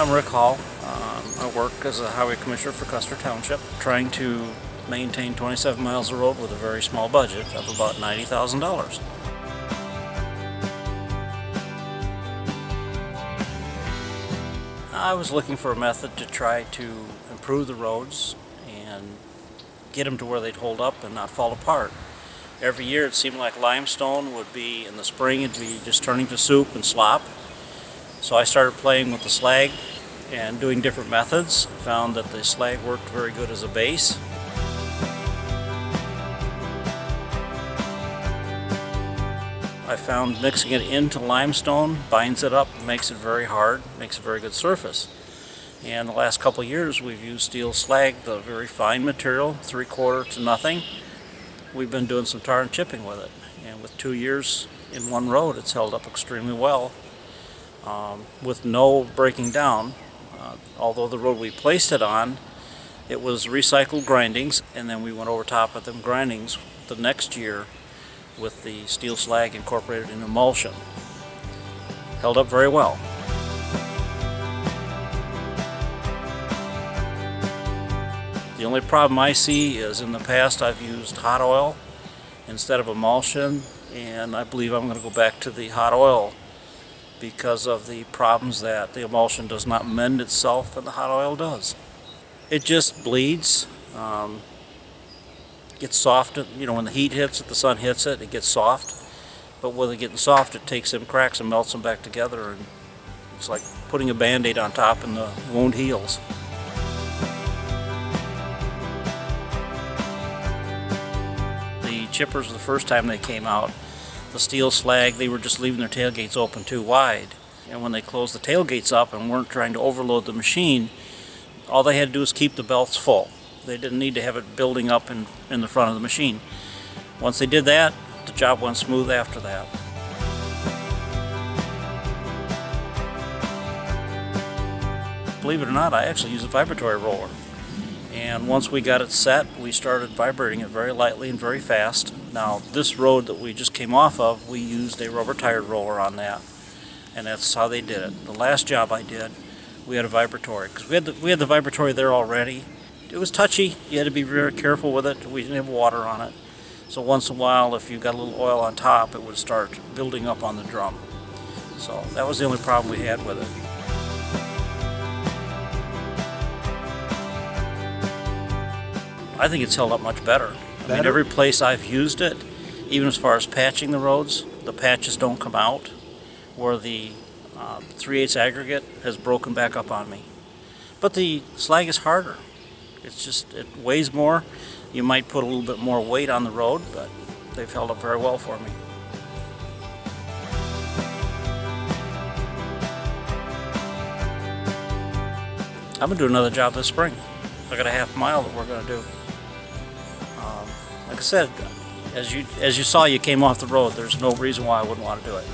I'm Rick Hall. Um, I work as a highway commissioner for Custer Township, trying to maintain 27 miles of road with a very small budget of about $90,000. I was looking for a method to try to improve the roads and get them to where they'd hold up and not fall apart. Every year it seemed like limestone would be, in the spring it'd be just turning to soup and slop. So I started playing with the slag and doing different methods. Found that the slag worked very good as a base. I found mixing it into limestone binds it up, makes it very hard, makes a very good surface. And the last couple years we've used steel slag, the very fine material, three quarter to nothing. We've been doing some tar and chipping with it. And with two years in one road, it's held up extremely well um, with no breaking down. Uh, although the road we placed it on, it was recycled grindings, and then we went over top of them grindings the next year with the steel slag incorporated in emulsion. Held up very well. The only problem I see is in the past I've used hot oil instead of emulsion and I believe I'm going to go back to the hot oil because of the problems that the emulsion does not mend itself and the hot oil does. It just bleeds, um, gets soft, you know when the heat hits it, the sun hits it, it gets soft. But with it getting soft, it takes them cracks and melts them back together and it's like putting a band-aid on top and the wound heals. The chippers the first time they came out, the steel slag, they were just leaving their tailgates open too wide. And when they closed the tailgates up and weren't trying to overload the machine, all they had to do was keep the belts full. They didn't need to have it building up in, in the front of the machine. Once they did that, the job went smooth after that. Believe it or not, I actually use a vibratory roller. And once we got it set, we started vibrating it very lightly and very fast. Now, this road that we just came off of, we used a rubber tire roller on that. And that's how they did it. The last job I did, we had a vibratory. Because we, had the, we had the vibratory there already. It was touchy. You had to be very careful with it. We didn't have water on it. So once in a while, if you got a little oil on top, it would start building up on the drum. So that was the only problem we had with it. I think it's held up much better. Better. I mean, every place I've used it, even as far as patching the roads, the patches don't come out, where the uh, 3 8 aggregate has broken back up on me. But the slag is harder. It's just, it weighs more. You might put a little bit more weight on the road, but they've held up very well for me. I'm going to do another job this spring. I got a half mile that we're going to do. Like I said, as you as you saw, you came off the road. There's no reason why I wouldn't want to do it.